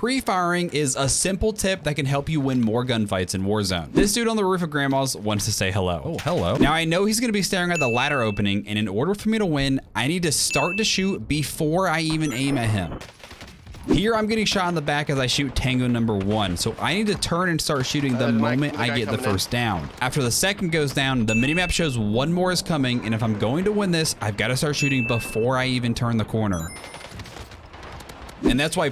pre-firing is a simple tip that can help you win more gunfights in Warzone. This dude on the roof of Grandma's wants to say hello. Oh, hello. Now I know he's gonna be staring at the ladder opening, and in order for me to win, I need to start to shoot before I even aim at him. Here I'm getting shot in the back as I shoot Tango number one, so I need to turn and start shooting the Uh, moment the I get the first in. first down. After the second goes down, the minimap shows one more is coming, and if I'm going to win this, I've got to start shooting before I even turn the corner. And that's why